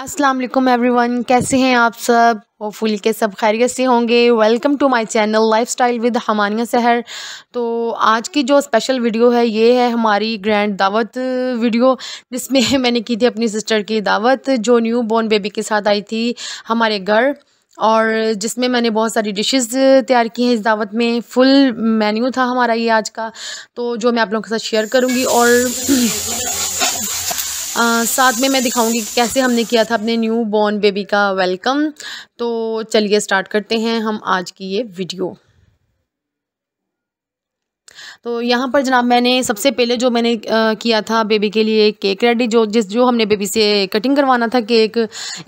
अस्सलाम वालेकुम एवरीवन, कैसे हैं आप सब? होपफुली के सब खैरियत से होंगे। Welcome to my channel lifestyle with Hamania Sahar तो आज की जो स्पेशल वीडियो है, ये है हमारी ग्रैंड दावत वीडियो जिसमें मैंने की थी अपनी सिस्टर की दावत, जो न्यू बॉर्न बेबी के साथ आई थी हमारे घर। और जिसमें मैंने बहुत सारी डिशेस तैयार की हैं इस दावत में। फुल मेन्यू था हमारा ये आज का। तो जो मैं आप लोगों के साथ शेयर करूँगी और साथ में मैं दिखाऊँगी कि कैसे हमने किया था अपने न्यू बॉर्न बेबी का वेलकम। तो चलिए स्टार्ट करते हैं हम आज की ये वीडियो। तो यहाँ पर जनाब मैंने सबसे पहले जो मैंने आ, किया था बेबी के लिए केक रेडी जो जिस जो हमने बेबी से कटिंग करवाना था केक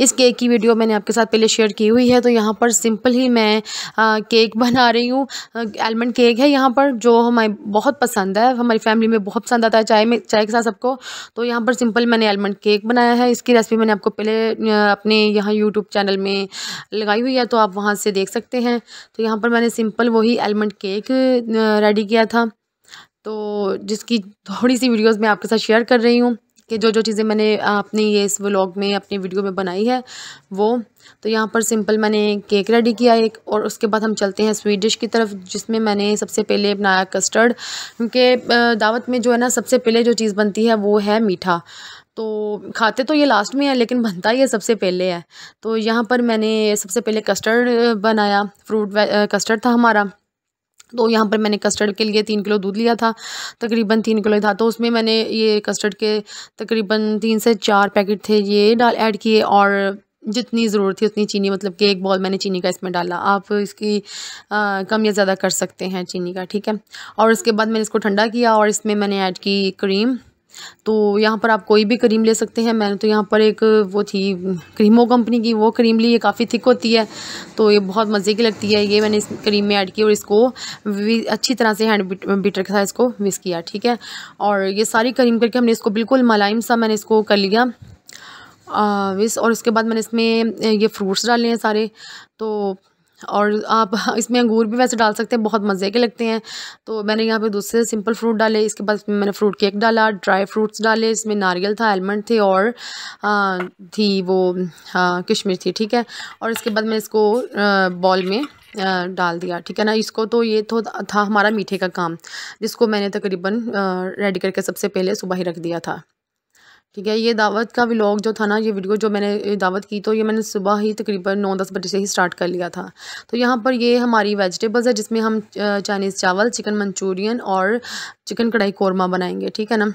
इस केक की वीडियो मैंने आपके साथ पहले शेयर की हुई है। तो यहाँ पर सिंपल ही मैं आ, केक बना रही हूँ। एलमंड केक है यहाँ पर जो हमें बहुत पसंद है। हमारी फैमिली में बहुत पसंद आता है चाय में चाय के साथ सबको। तो यहाँ पर सिंपल मैंने एलमंड केक बनाया है। इसकी रेसिपी मैंने आपको पहले अपने यहाँ यूट्यूब चैनल में लगाई हुई है तो आप वहाँ से देख सकते हैं। तो यहाँ पर मैंने सिंपल वही एलमंड केक रेडी किया था। तो जिसकी थोड़ी सी वीडियोस मैं आपके साथ शेयर कर रही हूँ कि जो जो चीज़ें मैंने अपनी ये इस व्लॉग में, अपनी वीडियो में बनाई है, वो। तो यहाँ पर सिंपल मैंने केक रेडी किया एक, और उसके बाद हम चलते हैं स्वीट डिश की तरफ़, जिसमें मैंने सबसे पहले बनाया कस्टर्ड, क्योंकि दावत में जो है ना, सबसे पहले जो चीज़ बनती है, वो है मीठा। तो खाते तो ये लास्ट में है, लेकिन बनता ये सबसे पहले है। तो यहाँ पर मैंने सबसे पहले कस्टर्ड बनाया, फ्रूट कस्टर्ड था हमारा। तो यहाँ पर मैंने कस्टर्ड के लिए तीन किलो दूध लिया था तकरीबन तीन किलो था। तो उसमें मैंने ये कस्टर्ड के तकरीबन तीन से चार पैकेट थे ये डाल ऐड किए और जितनी ज़रूरत थी उतनी चीनी मतलब कि एक बॉल मैंने चीनी का इसमें डाला। आप इसकी आ, कम या ज़्यादा कर सकते हैं चीनी का ठीक है? और उसके बाद मैंने इसको ठंडा किया और इसमें मैंने ऐड की क्रीम। तो यहाँ पर आप कोई भी क्रीम ले सकते हैं। मैंने तो यहाँ पर एक वो थी क्रीमो कंपनी की वो क्रीम ली, ये काफ़ी थिक होती है। तो ये बहुत मज़े की लगती है। ये मैंने इस क्रीम में ऐड की और इसको अच्छी तरह से हैंड बीटर के साथ इसको मिस किया, ठीक है? और ये सारी क्रीम करके हमने इसको बिल्कुल मलाइम सा मैंने इसको कर लिया। विस और उसके बाद मैंने इसमें ये फ्रूट्स डाले हैं सारे। तो और आप इसमें अंगूर भी वैसे डाल सकते हैं बहुत मज़े के लगते हैं। तो मैंने यहाँ पे दूसरे सिंपल फ्रूट डाले इसके बाद मैंने फ्रूट केक डाला ड्राई फ्रूट्स डाले इसमें नारियल था आलमंड थे और आ, थी वो किशमिश थी ठीक है? और इसके बाद मैं इसको बॉल में डाल दिया ठीक है ना? इसको तो ये तो था हमारा मीठे का काम जिसको मैंने तकरीबन रेडी करके सबसे पहले सुबह ही रख दिया था। ठीक है, ये दावत का व्लॉग जो था ना, ये वीडियो जो मैंने दावत की तो ये मैंने सुबह ही तकरीबन नौ दस बजे से ही स्टार्ट कर लिया था। तो यहाँ पर ये हमारी वेजिटेबल्स है, जिसमें हम चाइनीज़ चावल चिकन मंचूरियन और चिकन कढ़ाई कौरमा बनाएँगे, ठीक है ना?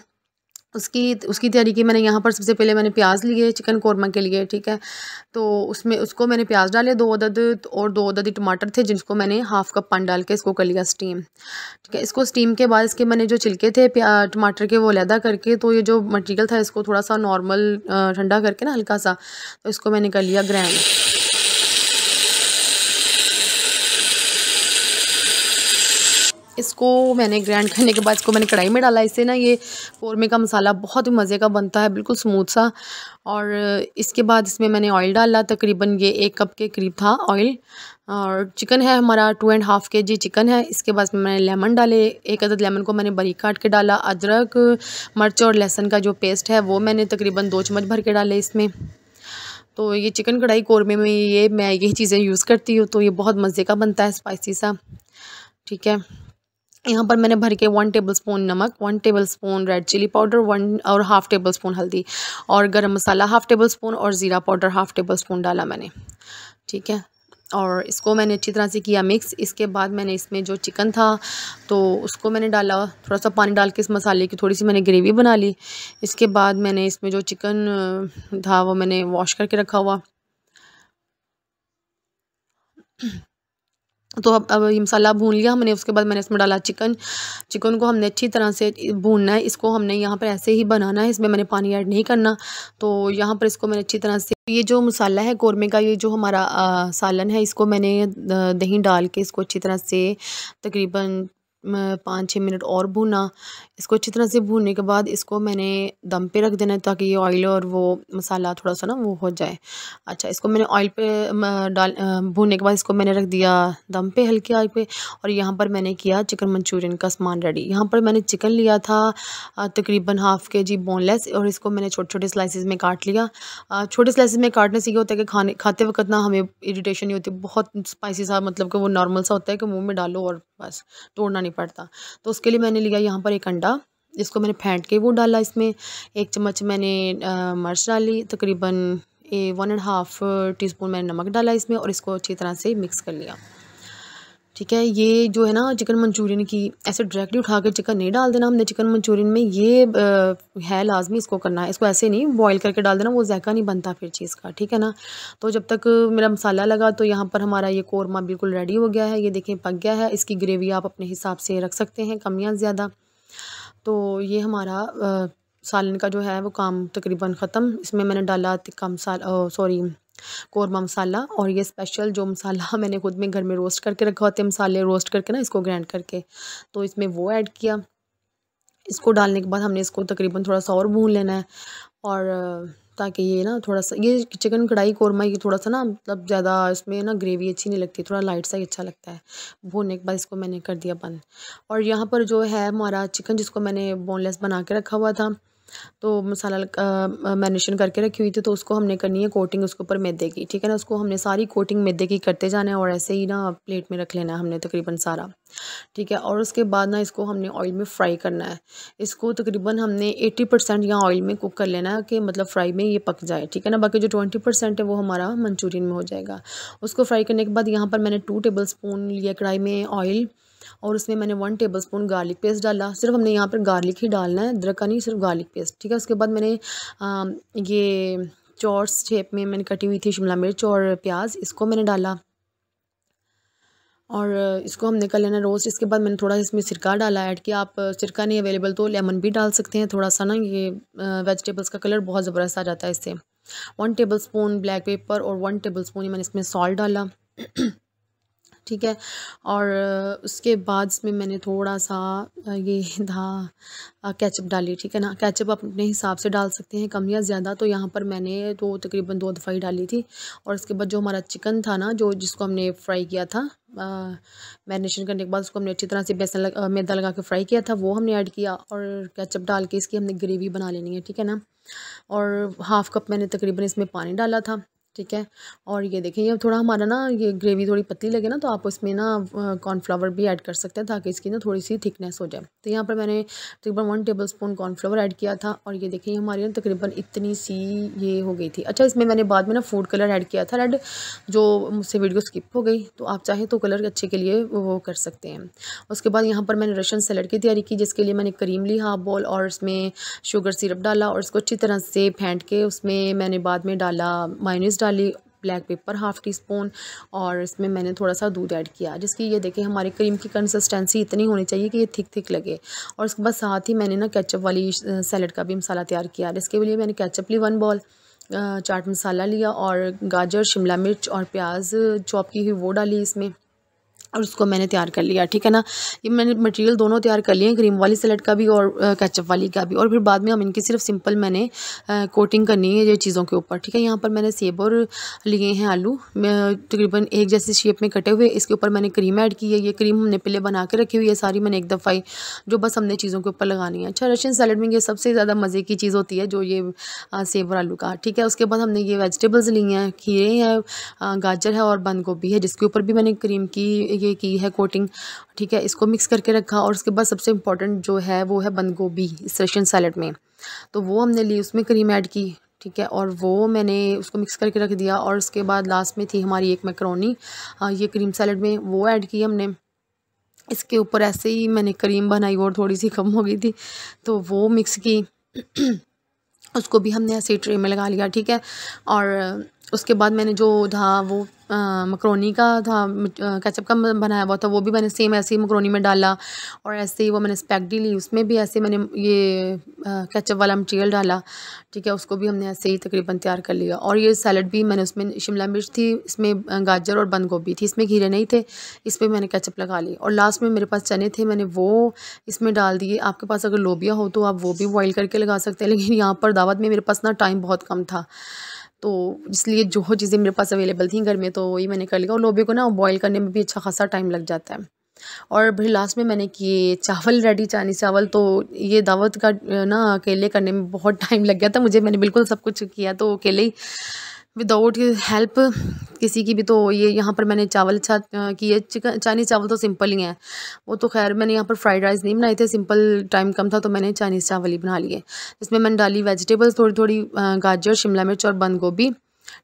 उसकी उसकी तैयारी की मैंने। यहाँ पर सबसे पहले मैंने प्याज लिए चिकन कौरमा के लिए, ठीक है? तो उसमें, उसको मैंने प्याज डाले, दो अदद और दो अदद टमाटर थे जिसको मैंने हाफ़ कप पानी डाल के इसको कर लिया स्टीम ठीक है? इसको स्टीम के बाद इसके मैंने जो छिलके थे टमाटर के, वो लैदा करके तो ये जो मटीरियल था, इसको थोड़ा सा नॉर्मल ठंडा करके ना, हल्का सा तो इसको मैंने कर लिया ग्रैंड इसको मैंने ग्राइंड करने के बाद इसको मैंने कढ़ाई में डाला। इससे ना ये कौरमे का मसाला बहुत ही मज़े का बनता है, बिल्कुल स्मूथ सा। और इसके बाद इसमें मैंने ऑयल डाला, तकरीबन ये एक कप के करीब था ऑयल और चिकन है हमारा टू एंड हाफ़ के जी चिकन है। इसके बाद इसमें मैंने लेमन डाले, एक अदद लेमन को मैंने बारीक काट के डाला। अदरक, मिर्च और लहसुन का जो पेस्ट है, वो मैंने तकरीबन दो चम्मच भर के डाले इसमें। तो ये चिकन कढ़ाई कौरमे में ये, मैं यही चीज़ें यूज़ करती हूँ तो ये बहुत मज़े का बनता है स्पाइसी सा। ठीक है। यहाँ पर मैंने भर के वन टेबल स्पून नमक one tablespoon red chilli powder one और हाफ़ टेबल स्पून हल्दी और गरम मसाला हाफ़ टेबल स्पून और ज़ीरा पाउडर हाफ़ टेबल स्पून डाला मैंने। ठीक है? और इसको मैंने अच्छी तरह से किया मिक्स इसके बाद मैंने इसमें जो चिकन था तो उसको मैंने डाला। थोड़ा सा पानी डाल के इस मसाले की थोड़ी सी मैंने ग्रेवी बना ली। इसके बाद मैंने इसमें जो चिकन था वो मैंने वॉश करके रखा हुआ। तो अब अब ये मसाला भून लिया हमने उसके बाद मैंने इसमें डाला चिकन। चिकन को हमने अच्छी तरह से भूनना है इसको हमने यहाँ पर ऐसे ही बनाना है इसमें मैंने पानी ऐड नहीं करना। तो यहाँ पर इसको मैंने अच्छी तरह से ये जो मसाला है कौरमे का ये जो हमारा आ, सालन है इसको मैंने दही डाल के इसको अच्छी तरह से तकरीबन पाँच छः मिनट और भूना। इसको अच्छी तरह से भूनने के बाद इसको मैंने दम पे रख देना है ताकि ये ऑयल और वो मसाला थोड़ा सा ना वो हो जाए। अच्छा इसको मैंने ऑयल पे डाल भूनने के बाद इसको मैंने रख दिया दम पे हल्के आग पे और यहाँ पर मैंने किया चिकन मंचूरियन का सामान रेडी यहाँ पर मैंने चिकन लिया था तकरीबन हाफ़ के जी बोनलेस और इसको मैंने छोटे छोटे स्लाइसिस में काट लिया। छोटे स्लाइसिस में काटने से ये होता है कि खाने, खाते वक्त ना हमें इरीटेशन नहीं होती। बहुत स्पाइसी सा मतलब कि वो नॉर्मल सा होता है कि मुँह में डालो और बस, तोड़ना नहीं पड़ता। तो उसके लिए मैंने लिया यहाँ पर एक अंडा, जिसको मैंने फेंट के वो डाला इसमें। एक चम्मच मैंने मर्च डाली, तकरीबन a one and half teaspoon मैंने नमक डाला इसमें और इसको अच्छी तरह से मिक्स कर लिया। ठीक है ये जो है ना चिकन मंचूरियन की ऐसे डायरेक्टली उठा कर चिकन नहीं डाल देना हमने चिकन मंचूरियन में ये आ, है लाजमी इसको करना है। इसको ऐसे नहीं बॉईल करके डाल देना वो जैका नहीं बनता फिर चीज़ का ठीक है ना? तो जब तक मेरा मसाला लगा तो यहाँ पर हमारा ये कौरमा बिल्कुल रेडी हो गया है ये देखें पक गया है। इसकी ग्रेवी आप अपने हिसाब से रख सकते हैं कम ज़्यादा। तो ये हमारा आ, सालन का जो है वो काम तकरीबन ख़त्म। इसमें मैंने डाला तिक्का मसाला सॉरी कौरमा मसाला और ये स्पेशल जो मसाला मैंने खुद में घर में रोस्ट करके रखा होते हैं मसाले रोस्ट करके ना इसको ग्राइंड करके तो इसमें वो ऐड किया। इसको डालने के बाद हमने इसको तकरीबन थोड़ा सा और भून लेना है और, ताकि ये ना थोड़ा सा, ये चिकन कढ़ाई कौरमा, ये थोड़ा सा ना मतलब ज़्यादा इसमें ना ग्रेवी अच्छी नहीं लगती, थोड़ा लाइट सा ही अच्छा लगता है। भूनने के बाद इसको मैंने कर दिया बंद। और यहाँ पर जो है हमारा चिकन जिसको मैंने बोनलेस बना के रखा हुआ था तो मसाला मैरिनेशन करके रखी हुई थी तो उसको हमने करनी है कोटिंग, उसके ऊपर मैदे की, ठीक है ना? उसको हमने सारी कोटिंग मैदे की करते जाना है और ऐसे ही ना प्लेट में रख लेना है हमने तकरीबन सारा, ठीक है? और उसके बाद ना इसको हमने ऑयल में फ्राई करना है। इसको तकरीबन हमने एट्टी परसेंट यहाँ ऑयल में कुक कर लेना है कि मतलब फ्राई में ये पक जाए, ठीक है ना? बाकी जो ट्वेंटी परसेंट है वो हमारा मंचूरियन में हो जाएगा। उसको फ्राई करने के बाद यहाँ पर मैंने टू टेबल स्पून लिया कढ़ाई में ऑयल और उसमें मैंने one tablespoon garlic paste डाला। सिर्फ़ हमने यहाँ पर गार्लिक ही डालना है, अदरक का नहीं, सिर्फ़ गार्लिक पेस्ट ठीक है? उसके बाद मैंने ये चौर्स शेप में मैंने कटी हुई थी शिमला मिर्च और प्याज, इसको मैंने डाला। और इसको हमने कर लेना रोस्ट इसके बाद मैंने थोड़ा इसमें सिरका डाला ऐड किया। आप सिरका नहीं अवेलेबल तो लेमन भी डाल सकते हैं। थोड़ा सा ना ये वेजिटेबल्स का कलर बहुत ज़बरदस्त आ जाता है इससे। One tablespoon black pepper और वन टेबल स्पून मैंने इसमें सॉल्ट डाला। ठीक है। और उसके बाद इसमें मैंने थोड़ा सा ये था कैचअप डाली, ठीक है ना? कैचअप आप अपने हिसाब से डाल सकते हैं, कम या ज़्यादा। तो यहाँ पर मैंने तो तकरीबन दो दफ़ा ही डाली थी। और उसके बाद जो हमारा चिकन था ना, जो जिसको हमने फ्राई किया था मैरिनेशन करने के बाद उसको हमने अच्छी तरह से बेसन लगा मैदा लगा के फ्राई किया था, वो हमने ऐड किया और कैचअप डाल के इसकी हमने ग्रेवी बना लेनी है, ठीक है ना? और हाफ़ कप मैंने तकरीबन इसमें पानी डाला था। ठीक है? और ये देखें, ये थोड़ा हमारा ना ये ग्रेवी थोड़ी पतली लगे ना तो आप उसमें ना कॉर्नफ्लावर भी ऐड कर सकते हैं ताकि इसकी ना थोड़ी सी थिकनेस हो जाए। तो यहाँ पर मैंने तकरीबन one tablespoon cornflour add किया था और ये देखें हमारी ना तकरीबन इतनी सी ये हो गई थी। अच्छा इसमें मैंने बाद में ना फ़ूड कलर ऐड किया था रेड जो मुझसे वीडियो स्किप हो गई। तो आप चाहें तो कलर अच्छे के लिए वो कर सकते हैं। उसके बाद यहाँ पर मैंने रशन सैलड की तैयारी की, जिसके लिए मैंने करीम ली हाफ़ बॉल और उसमें शुगर सिरप डाला और उसको अच्छी तरह से फेंट के उसमें मैंने बाद में डाला minus black pepper half teaspoon और इसमें मैंने थोड़ा सा दूध ऐड किया, जिसकी ये देखें हमारी क्रीम की कंसिस्टेंसी इतनी होनी चाहिए कि ये थिक थिक लगे। और उसके बाद साथ ही मैंने ना केचप वाली सैलड का भी मसाला तैयार किया। जिसके लिए मैंने केचप ली वन बॉल चाट मसाला लिया और गाजर, शिमला मिर्च और प्याज चॉप की हुई वो डाली इसमें। और उसको मैंने तैयार कर लिया, ठीक है ना? ये मैंने मटेरियल दोनों तैयार कर लिए हैं क्रीम वाली सैलड का भी और कैचअप वाली का भी। और फिर बाद में हम इनकी सिर्फ़ सिंपल मैंने कोटिंग करनी है ये चीज़ों के ऊपर, ठीक है? यहाँ पर मैंने सेब और लिए हैं आलू। तकरीबन एक जैसे शेप में कटे हुए, इसके ऊपर मैंने क्रीम ऐड की है। ये क्रीम हमने पहले बना के रखी हुई है, सारी मैंने एक दफ़ा ही, जो बस हमने चीज़ों के ऊपर लगानी है। अच्छा रशियन सैलड में ये सबसे ज़्यादा मज़े की चीज़ होती है, जो ये सेब और आलू का, ठीक है? उसके बाद हमने ये वेजिटेबल्स लिए हैं, खीरे हैं गाजर है और बंद गोभी है, जिसके ऊपर भी मैंने क्रीम की, ये की है कोटिंग ठीक है, इसको मिक्स करके रखा और उसके बाद सबसे इंपॉर्टेंट जो है, वो है बंद गोभी इस रशियन सैलड में। तो वो हमने ली, उसमें क्रीम ऐड की, ठीक है, और वो मैंने उसको मिक्स करके रख दिया और उसके बाद लास्ट में थी हमारी एक मैक्रोनी ये क्रीम सैलड में वो ऐड की हमने। इसके ऊपर ऐसे ही मैंने क्रीम बनाई और थोड़ी सी कम हो गई थी तो वो मिक्स की। उसको भी हमने ऐसे ट्रे में लगा लिया, ठीक है, और उसके बाद मैंने जो था वो मकरोनी का था केचप का बनाया हुआ था, वो भी मैंने सेम ऐसे ही मकरोनी में डाला और ऐसे ही वो मैंने स्पैगडी ली, उसमें भी ऐसे मैंने ये केचप वाला मटेरियल डाला, ठीक है, उसको भी हमने ऐसे ही तकरीबन तैयार कर लिया और ये सैलड भी मैंने उसमें, शिमला मिर्च थी, इसमें गाजर और बंद गोभी थी, इसमें घीरे नहीं थे इस पर मैंने केचप लगा ली और लास्ट में मेरे पास चने थे, मैंने वो इसमें डाल दिए, आपके पास अगर लोबिया हो तो आप वो भी बॉयल करके लगा सकते हैं, लेकिन यहाँ पर दावत में मेरे पास ना टाइम बहुत कम था। तो इसलिए जो चीज़ें मेरे पास अवेलेबल थी घर में तो वही मैंने कर लिया। और लोबे को ना बॉईल करने में भी अच्छा खासा टाइम लग जाता है। और फिर लास्ट में मैंने किए चावल रेडी चाइनीज़ चावल तो ये दावत का, ना अकेले करने में बहुत टाइम लग गया था। मुझे मैंने बिल्कुल सब कुछ किया तो अकेले ही विदाउट हेल्प किसी की भी तो ये यहाँ पर मैंने चावल अच्छा किए, चिकन चाइनीज़ चावल तो सिंपल ही हैं। वो तो खैर मैंने यहाँ पर फ्राइड राइस नहीं बनाए थे सिंपल टाइम कम था तो मैंने चाइनीज़ चावल ही बना लिए। इसमें मैंने डाली वेजिटेबल्स थोड़ी थोड़ी गाजर, शिमला मिर्च और बंद गोभी।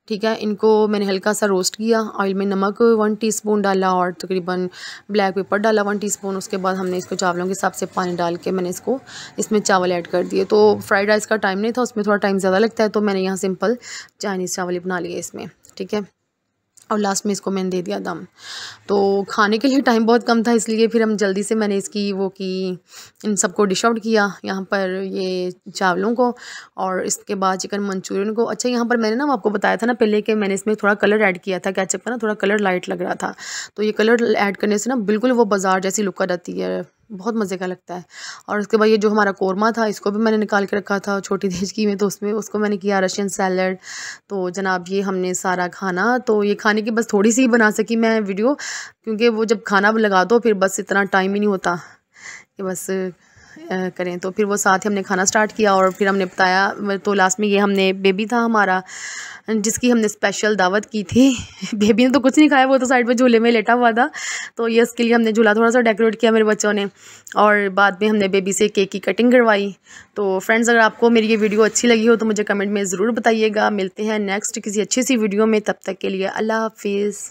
ठीक है, इनको मैंने हल्का सा रोस्ट किया ऑयल में नमक वन टीस्पून डाला और तकरीबन ब्लैक पेपर डाला वन टीस्पून उसके बाद हमने इसको चावलों के हिसाब से पानी डाल के मैंने इसको इसमें चावल ऐड कर दिए। तो फ्राइड राइस का टाइम नहीं था, उसमें थोड़ा टाइम ज़्यादा लगता है तो मैंने यहाँ सिंपल चाइनीज़ चावल बना लिए इसमें, ठीक है। और लास्ट में इसको मैंने दे दिया दम। तो खाने के लिए टाइम बहुत कम था, इसलिए फिर हम जल्दी से मैंने इसकी वो की, इन सबको डिश आउट किया यहाँ पर ये चावलों को और इसके बाद चिकन मंचूरियन को। अच्छा यहाँ पर मैंने ना आपको बताया था ना पहले कि मैंने इसमें थोड़ा कलर ऐड किया था कैचअप का ना थोड़ा कलर लाइट लग रहा था। तो ये कलर ऐड करने से ना बिल्कुल वो बाज़ार जैसी लुक जाती है। बहुत मज़े का लगता है। और उसके बाद ये जो हमारा कौरमा था, इसको भी मैंने निकाल के रखा था छोटी देजकी में तो उसमें उसको मैंने किया रशियन सैलड। तो जनाब, ये हमने सारा खाना तो ये खाने की बस थोड़ी सी ही बना सकी मैं वीडियो, क्योंकि वो जब खाना लगा दो, फिर बस इतना टाइम ही नहीं होता। कि बस करें। तो फिर वो साथ ही हमने खाना स्टार्ट किया और फिर हमने बताया तो लास्ट में ये हमने, बेबी था हमारा, जिसकी हमने स्पेशल दावत की थी। बेबी ने तो कुछ नहीं खाया, वो तो साइड पे झूले में लेटा हुआ था। तो ये इसके लिए हमने झूला थोड़ा सा डेकोरेट किया मेरे बच्चों ने और बाद में हमने बेबी से केक की कटिंग करवाई। तो फ्रेंड्स अगर आपको मेरी ये वीडियो अच्छी लगी हो तो मुझे कमेंट में ज़रूर बताइएगा। मिलते हैं नेक्स्ट किसी अच्छी सी वीडियो में, तब तक के लिए अल्लाह हाफिज़।